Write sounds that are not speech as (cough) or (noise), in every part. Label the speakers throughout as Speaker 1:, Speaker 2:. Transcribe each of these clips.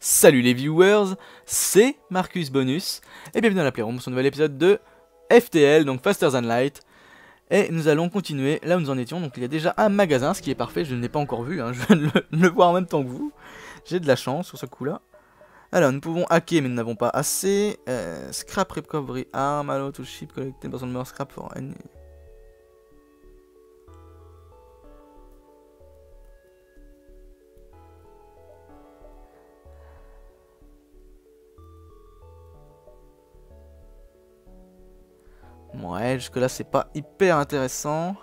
Speaker 1: Salut les viewers, c'est Marcus Bonus, et bienvenue dans la Playroom pour ce nouvel épisode de FTL, donc Faster Than Light. Et nous allons continuer là où nous en étions, donc il y a déjà un magasin, ce qui est parfait, je ne l'ai pas encore vu, hein, (laughs) je viens de le, voir en même temps que vous. J'ai de la chance sur ce coup-là. Alors, nous pouvons hacker, mais nous n'avons pas assez. Euh, scrap recovery arm, allow to ship collected person more scrap for any... Ouais, jusque là c'est pas hyper intéressant.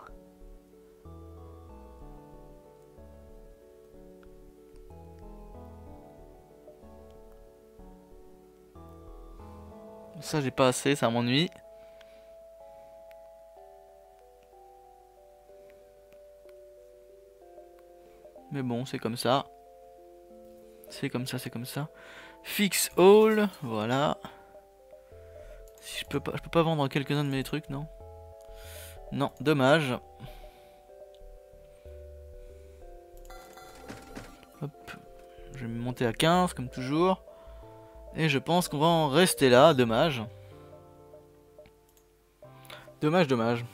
Speaker 1: Ça j'ai pas assez, ça m'ennuie. Mais bon, c'est comme ça. C'est comme ça, c'est comme ça. Fix all, voilà. Si je peux pas, je peux pas vendre quelques-uns de mes trucs, non? Non, dommage. Hop, je vais me monter à 15 comme toujours. Et je pense qu'on va en rester là, dommage. Dommage, dommage.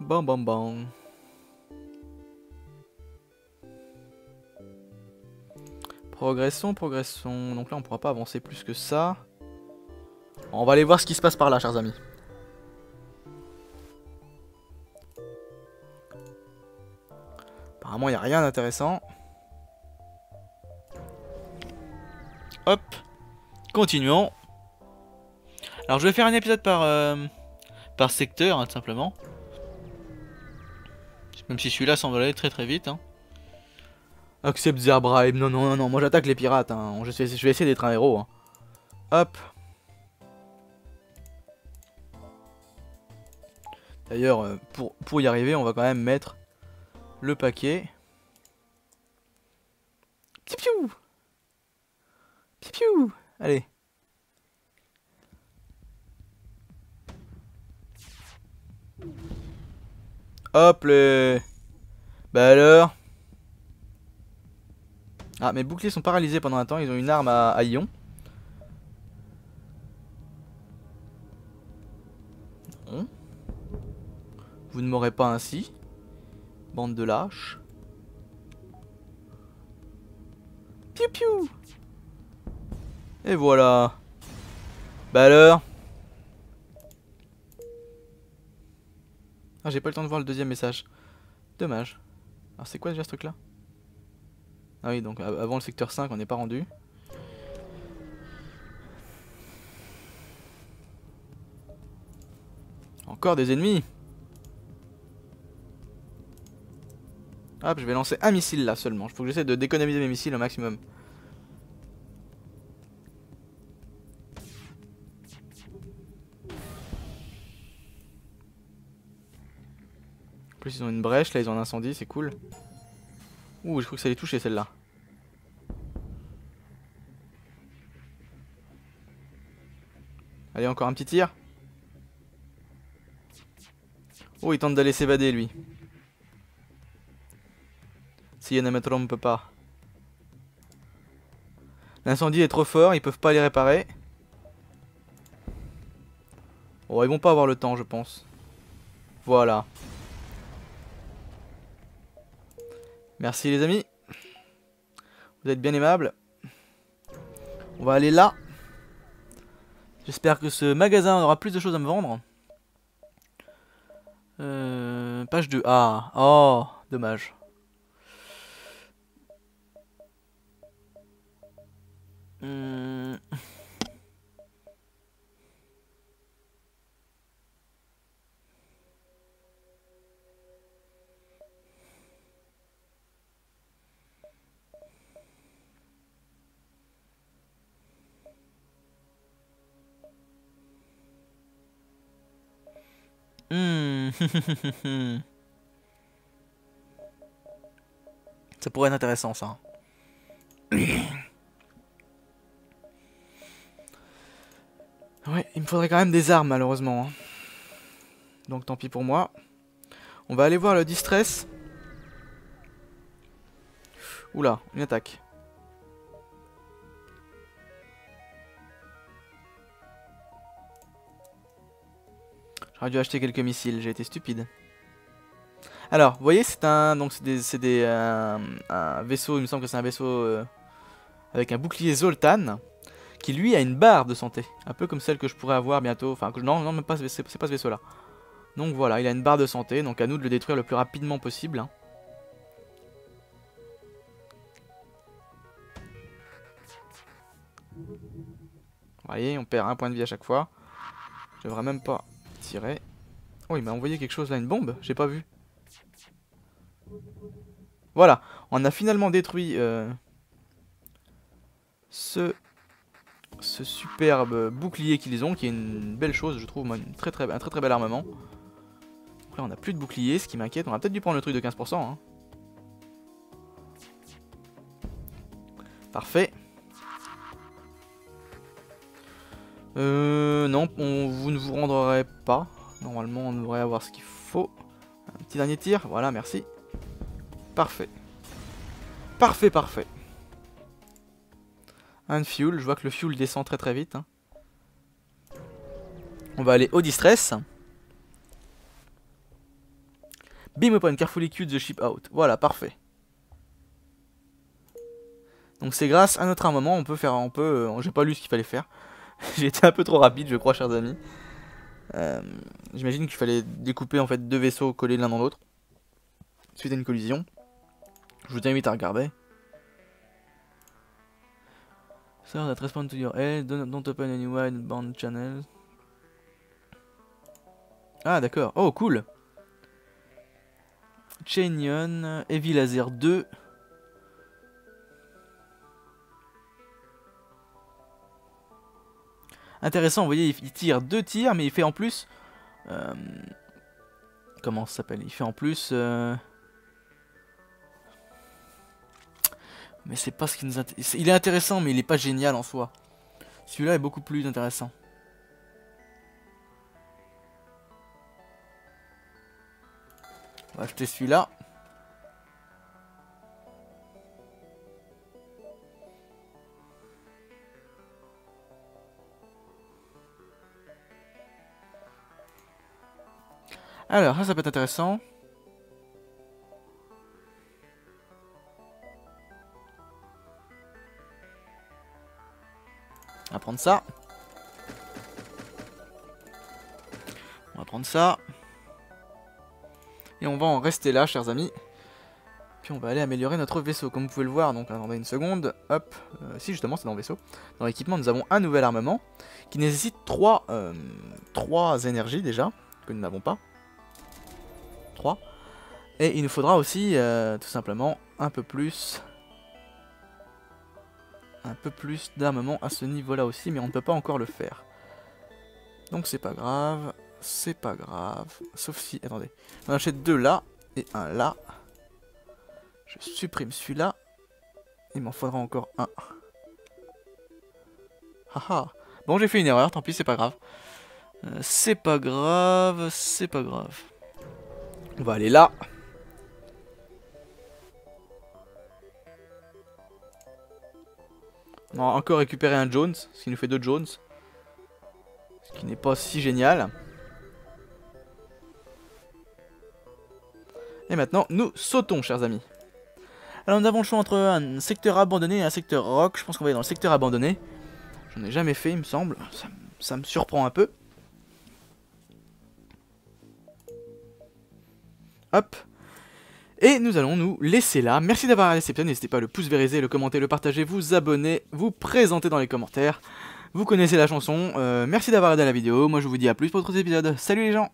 Speaker 1: Bon, bon, bon. Progressons, progressons. Donc là, on pourra pas avancer plus que ça. On va aller voir ce qui se passe par là, chers amis. Apparemment, il n'y a rien d'intéressant. Hop. Continuons. Alors, je vais faire un épisode par, euh, par secteur, hein, tout simplement. Même si celui-là semble aller très très vite. Hein. Accept their bribe. Non, non, non, non. Moi, j'attaque les pirates. Hein. Je, vais, je vais essayer d'être un héros. Hein. Hop. D'ailleurs, euh, pour, pour y arriver, on va quand même mettre le paquet. Piu piou Allez. Hop les... Bah alors Ah, mes boucliers sont paralysés pendant un temps, ils ont une arme à, à ion. Vous ne m'aurez pas ainsi. Bande de lâches. Piu piou Et voilà. Bah alors Ah j'ai pas le temps de voir le deuxième message. Dommage. Alors c'est quoi déjà ce truc là Ah oui donc avant le secteur 5 on n'est pas rendu. Encore des ennemis Hop, je vais lancer un missile là seulement. Il faut que j'essaie de d'économiser mes missiles au maximum. En plus ils ont une brèche, là ils ont un incendie, c'est cool. Ouh, je crois que ça les toucher celle-là. Allez, encore un petit tir. Oh, il tente d'aller s'évader lui. Si je ne trompe pas. L'incendie est trop fort, ils peuvent pas les réparer. Oh, ils vont pas avoir le temps, je pense. Voilà. Merci les amis. Vous êtes bien aimables. On va aller là. J'espère que ce magasin aura plus de choses à me vendre. Euh, page 2. Ah, oh, dommage. Hmm. Ça pourrait être intéressant ça. Ouais, il me faudrait quand même des armes malheureusement. Hein. Donc tant pis pour moi. On va aller voir le distress. Oula, une attaque. J'aurais dû acheter quelques missiles, j'ai été stupide. Alors, vous voyez, c'est un, donc c'est des, des euh, un vaisseau, il me semble que c'est un vaisseau euh, avec un bouclier Zoltan, qui lui a une barre de santé, un peu comme celle que je pourrais avoir bientôt. Enfin, non, non, même pas, c'est pas ce vaisseau-là. Donc voilà, il a une barre de santé, donc à nous de le détruire le plus rapidement possible. Hein. Vous voyez, on perd un point de vie à chaque fois. Je devrais même pas Oh, il m'a envoyé quelque chose là, une bombe J'ai pas vu. Voilà, on a finalement détruit euh, ce, ce superbe bouclier qu'ils ont, qui est une belle chose, je trouve, une très, très, un très très bel armement. Là, on a plus de bouclier, ce qui m'inquiète. On a peut-être dû prendre le truc de 15%. Hein. Parfait. Euh, non, vous ne vous rendrez pas. Normalement, on devrait avoir ce qu'il faut. Un petit dernier tir, voilà, merci. Parfait. Parfait, parfait. Un fuel, je vois que le fuel descend très très vite. Hein. On va aller au distress. Beam upon carefully cut the ship out. Voilà, parfait. Donc c'est grâce à notre armement, on peut faire, on peut, euh, j'ai pas lu ce qu'il fallait faire. (laughs) J'ai été un peu trop rapide, je crois, chers amis. Euh, j'imagine qu'il fallait découper en fait deux vaisseaux collés l'un dans l'autre suite à une collision. Je vous invite à regarder. Sir, that respond to your don't, open any. Ah d'accord, oh cool Chainion, Heavy Laser 2. Intéressant, vous voyez, il tire deux tirs, mais il fait en plus... Euh, comment ça s'appelle? Il fait en plus... Euh, mais c'est pas ce qui nous intéresse. Il est intéressant, mais il est pas génial en soi. Celui-là est beaucoup plus intéressant. On va acheter celui-là. Alors, ça, ça peut être intéressant. On va prendre ça. On va prendre ça. Et on va en rester là, chers amis. Puis on va aller améliorer notre vaisseau, comme vous pouvez le voir. Donc attendez une seconde. Hop. Euh, si justement c'est dans le vaisseau. Dans l'équipement, nous avons un nouvel armement qui nécessite 3, 3 euh, énergies déjà, que nous n'avons pas. Et il nous faudra aussi, euh, tout simplement, un peu plus... Un peu plus d'armement à ce niveau-là aussi, mais on ne peut pas encore le faire. Donc c'est pas grave, c'est pas grave. Sauf si, attendez, on achète deux là, et un là. Je supprime celui-là. Il m'en faudra encore un. Haha. Bon, j'ai fait une erreur, tant pis, c'est pas grave. Euh, c'est pas grave, c'est pas grave. On va aller là. On va encore récupérer un Jones, ce qui nous fait deux Jones. Ce qui n'est pas si génial. Et maintenant, nous sautons, chers amis. Alors nous avons le choix entre un secteur abandonné et un secteur rock. Je pense qu'on va aller dans le secteur abandonné. J'en ai jamais fait, il me semble. ça me surprend un peu. Hop. Et nous allons nous laisser là. Merci d'avoir regardé cette N'hésitez pas à le pouce vériser, le commenter, le partager, vous abonner, vous présenter dans les commentaires. Vous connaissez la chanson. Euh, merci d'avoir regardé la vidéo. Moi, je vous dis à plus pour d'autres épisodes. Salut les gens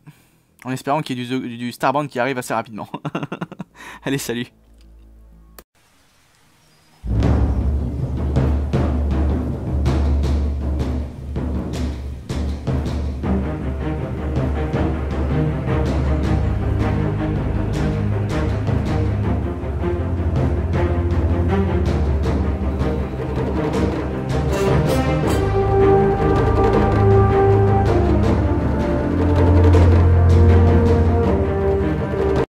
Speaker 1: En espérant qu'il y ait du, du Starband qui arrive assez rapidement. (laughs) Allez, salut